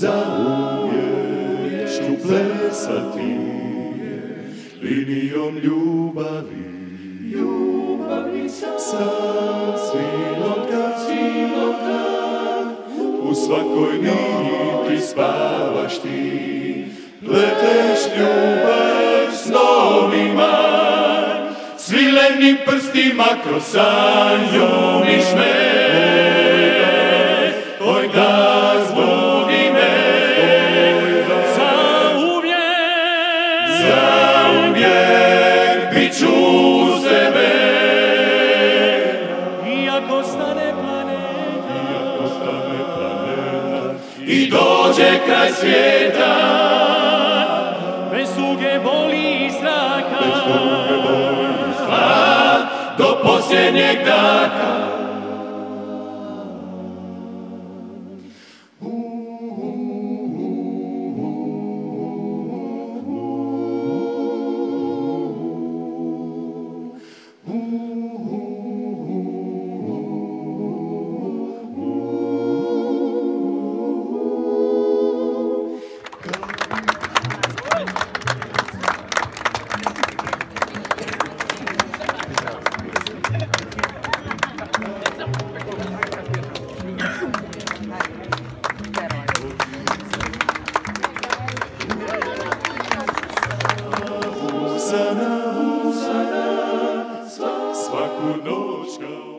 za uvijek ću plesati linijom ljubavi. Ljubavi sa svilom u svakoj niti spavaš ti, pleteš ljubav s novima, svilenim prstima kroz san I dođe kraj svijeta, bez tuge boli i straha, do posljednjeg daha. Go.